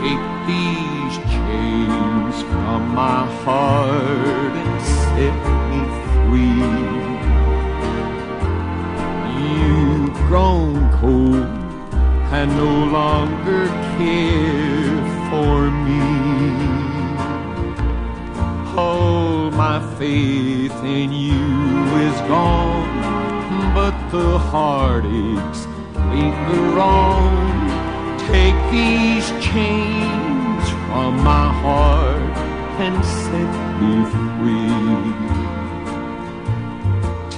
Take these chains from my heart and set me free. You've grown cold and no longer care for me. All my faith in you is gone, but the heartaches linger on. Take these chains from my heart and set me free.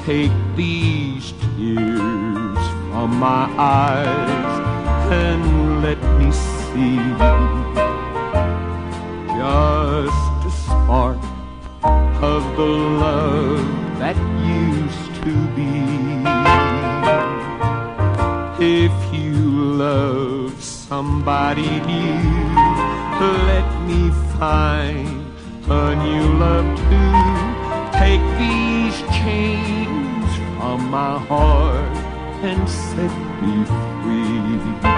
Take these tears from my eyes and let me see just a spark of the love that used to be. If you somebody new, let me find a new love too. Take these chains from my heart and set me free.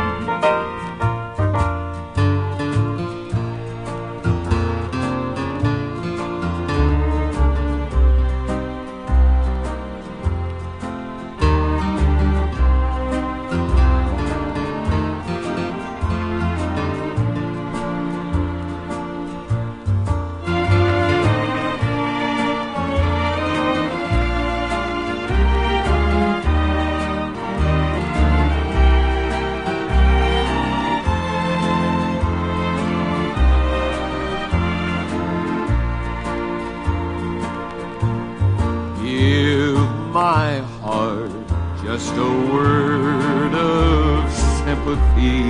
My heart just a word of sympathy.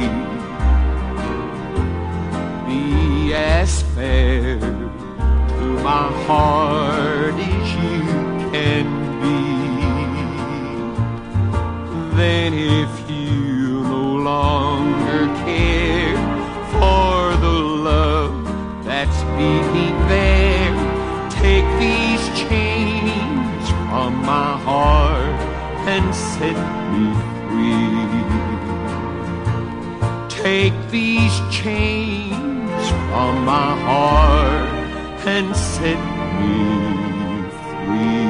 Be as fair to my heart as you can be. Then, if you and set me free. Take these chains from my heart and set me free.